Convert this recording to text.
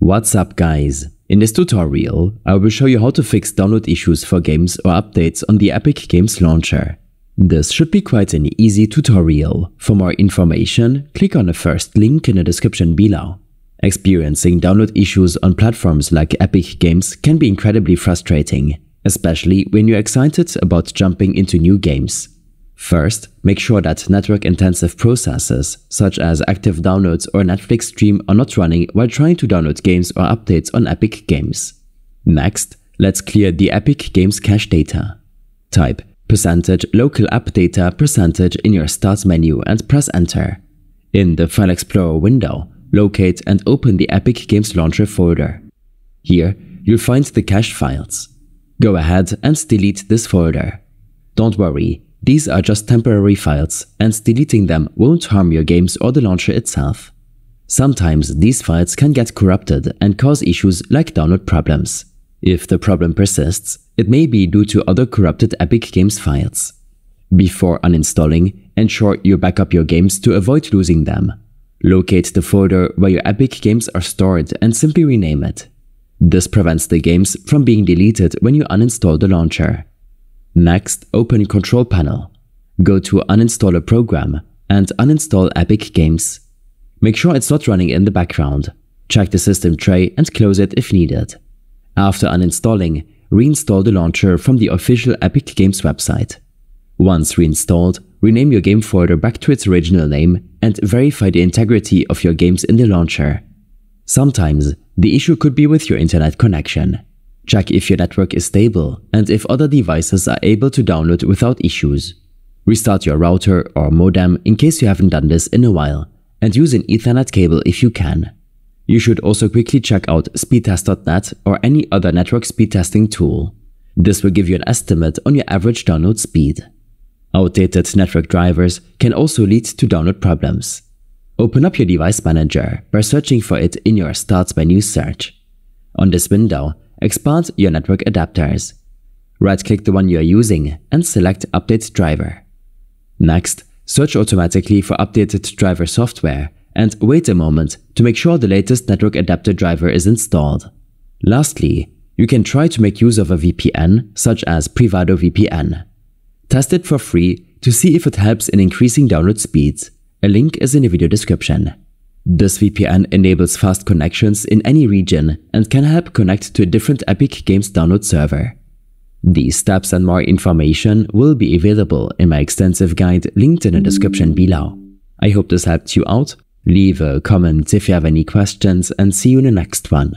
What's up guys? In this tutorial, I will show you how to fix download issues for games or updates on the Epic Games Launcher. This should be quite an easy tutorial. For more information, click on the first link in the description below. Experiencing download issues on platforms like Epic Games can be incredibly frustrating, especially when you're excited about jumping into new games. First, make sure that network-intensive processes, such as active downloads or Netflix Stream are not running while trying to download games or updates on Epic Games. Next, let's clear the Epic Games cache data. Type percentage local app data percentage in your start menu and press enter. In the File Explorer window, locate and open the Epic Games Launcher folder. Here, you'll find the cached files. Go ahead and delete this folder. Don't worry, these are just temporary files and deleting them won't harm your games or the launcher itself. Sometimes these files can get corrupted and cause issues like download problems. If the problem persists, it may be due to other corrupted Epic Games files. Before uninstalling, ensure you backup your games to avoid losing them. Locate the folder where your Epic games are stored and simply rename it. This prevents the games from being deleted when you uninstall the launcher. Next, open Control Panel. Go to Uninstall a program and uninstall Epic Games. Make sure it's not running in the background. Check the system tray and close it if needed. After uninstalling, reinstall the launcher from the official Epic Games website. Once reinstalled, rename your game folder back to its original name and verify the integrity of your games in the launcher. Sometimes, the issue could be with your internet connection. Check if your network is stable and if other devices are able to download without issues. Restart your router or modem in case you haven't done this in a while, and use an Ethernet cable if you can. You should also quickly check out speedtest.net or any other network speed testing tool. This will give you an estimate on your average download speed. Outdated network drivers can also lead to download problems. Open up your device manager by searching for it in your Start menu search. On this window, expand your network adapters. Right-click the one you are using and select Update Driver. Next, search automatically for updated driver software and wait a moment to make sure the latest network adapter driver is installed. Lastly, you can try to make use of a VPN such as Privado VPN. Test it for free to see if it helps in increasing download speeds. A link is in the video description. This VPN enables fast connections in any region and can help connect to a different Epic Games download server. These steps and more information will be available in my extensive guide linked in the description below. I hope this helped you out. Leave a comment if you have any questions and see you in the next one.